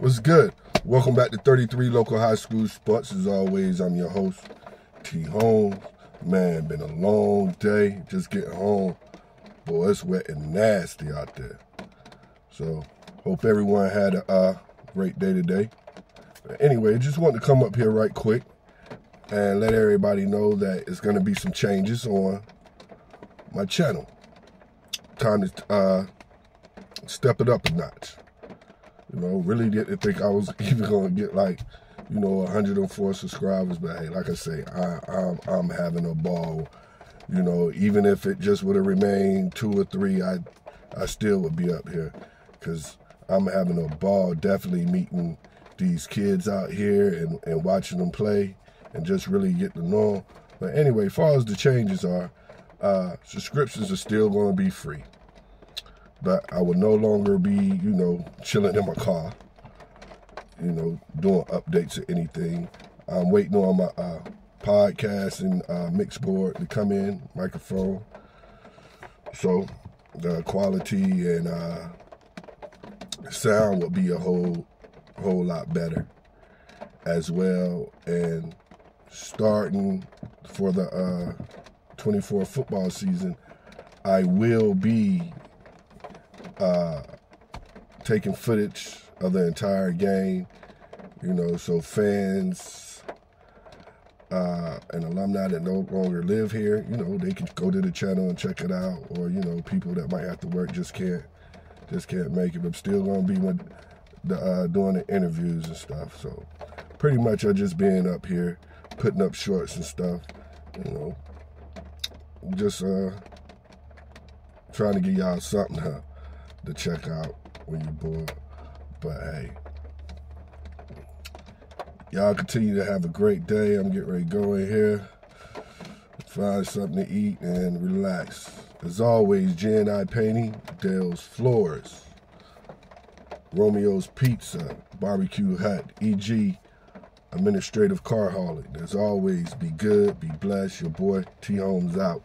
What's good? Welcome back to 33 Local High School Sports. As always, I'm your host, T. Holmes. Man, been a long day. Just getting home. Boy, it's wet and nasty out there. So, hope everyone had a uh, great day today. But anyway, just wanted to come up here right quick and let everybody know that it's going to be some changes on my channel. Time to uh, step it up a notch. You know, really didn't think I was even gonna get like, you know, 104 subscribers. But hey, like I say, I, I'm I'm having a ball. You know, even if it just would have remained two or three, I I still would be up here because I'm having a ball. Definitely meeting these kids out here and, and watching them play and just really getting to know. But anyway, far as the changes are, uh, subscriptions are still going to be free but I will no longer be, you know, chilling in my car, you know, doing updates or anything. I'm waiting on my uh, podcast and uh, mix board to come in, microphone. So the quality and uh, sound will be a whole, whole lot better as well. And starting for the uh, 24 football season, I will be uh, taking footage of the entire game. You know, so fans uh, and alumni that no longer live here, you know, they can go to the channel and check it out. Or you know, people that might have to work just can't just can't make it. I'm still gonna be with the, uh, doing the interviews and stuff. So pretty much I just being up here, putting up shorts and stuff. You know, just uh, trying to give y'all something. Huh? To check out when you're bored. But hey, y'all continue to have a great day. I'm getting ready to go in here, find something to eat, and relax. As always, J&I Painting, Dale's Floors, Romeo's Pizza, Barbecue Hut, EG, Administrative Car Hauling. As always, be good, be blessed. Your boy T Holmes out.